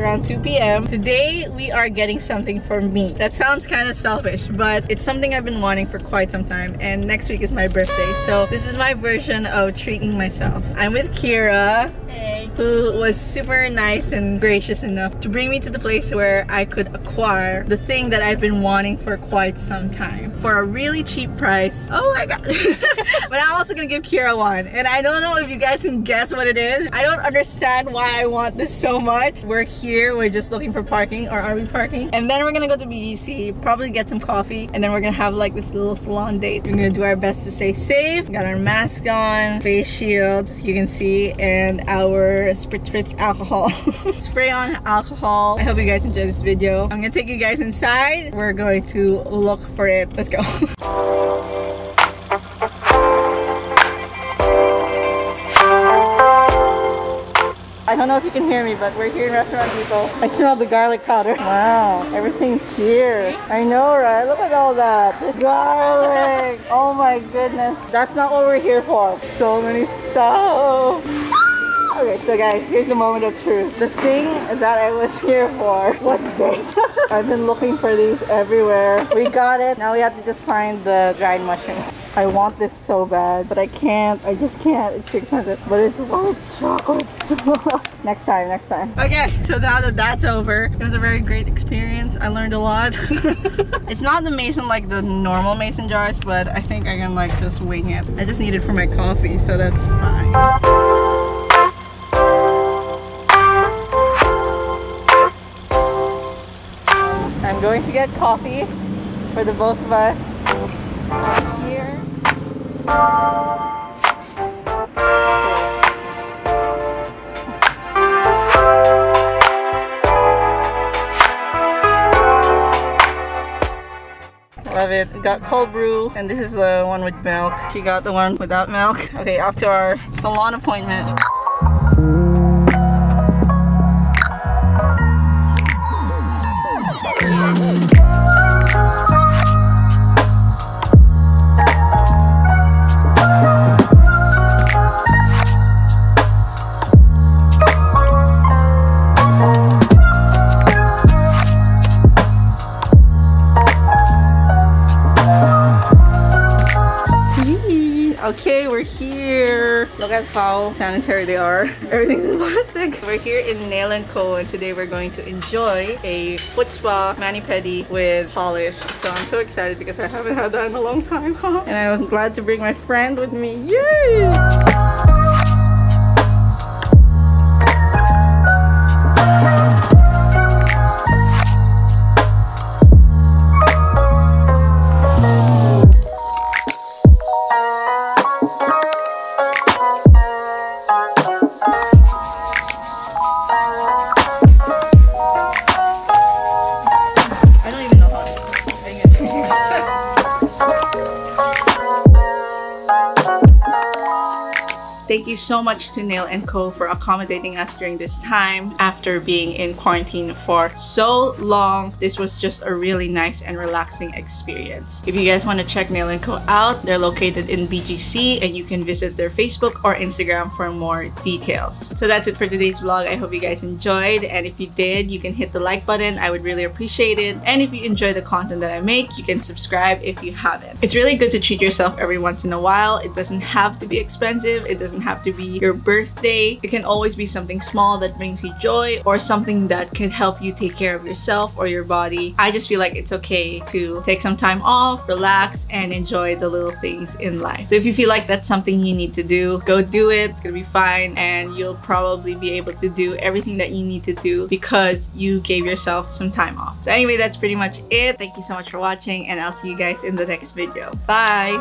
around 2 p.m. Today, we are getting something for me. That sounds kind of selfish, but it's something I've been wanting for quite some time. And next week is my birthday. So this is my version of treating myself. I'm with Kira who was super nice and gracious enough to bring me to the place where I could acquire the thing that I've been wanting for quite some time for a really cheap price. Oh my god. but I'm also gonna give Kira one. And I don't know if you guys can guess what it is. I don't understand why I want this so much. We're here, we're just looking for parking, or are we parking? And then we're gonna go to BGC, probably get some coffee, and then we're gonna have like this little salon date. We're gonna do our best to stay safe. Got our mask on, face shields, you can see, and our spritz spritz alcohol. Spray on alcohol. I hope you guys enjoy this video. I'm gonna take you guys inside. We're going to look for it. Let's go. I don't know if you can hear me, but we're here in Restaurant Depot. I smell the garlic powder. Wow, everything's here. I know, right? Look at all that. The garlic. Oh my goodness. That's not what we're here for. So many stuff. Okay, so guys, here's the moment of truth. The thing that I was here for was this. I've been looking for these everywhere. We got it. Now we have to just find the dried mushrooms. I want this so bad, but I can't. I just can't. It's too expensive. But it's white chocolate. next time, next time. Okay, so now that that's over, it was a very great experience. I learned a lot. it's not the mason like the normal mason jars, but I think I can like just wing it. I just need it for my coffee, so that's fine. I'm going to get coffee for the both of us. here. Love it. Got cold brew, and this is the one with milk. She got the one without milk. Okay, off to our salon appointment. Okay, we're here. Look at how sanitary they are. Everything's in plastic. We're here in Nail & Co. and today we're going to enjoy a foot spa mani-pedi with polish. So I'm so excited because I haven't had that in a long time. and I was glad to bring my friend with me. Yay! Thank you so much to Nail & Co for accommodating us during this time after being in quarantine for so long. This was just a really nice and relaxing experience. If you guys want to check Nail & Co out, they're located in BGC and you can visit their Facebook or Instagram for more details. So that's it for today's vlog. I hope you guys enjoyed and if you did, you can hit the like button. I would really appreciate it. And if you enjoy the content that I make, you can subscribe if you haven't. It's really good to treat yourself every once in a while. It doesn't have to be expensive. It doesn't doesn't have to be your birthday. It can always be something small that brings you joy or something that can help you take care of yourself or your body. I just feel like it's okay to take some time off, relax, and enjoy the little things in life. So if you feel like that's something you need to do, go do it. It's gonna be fine and you'll probably be able to do everything that you need to do because you gave yourself some time off. So anyway, that's pretty much it. Thank you so much for watching and I'll see you guys in the next video. Bye!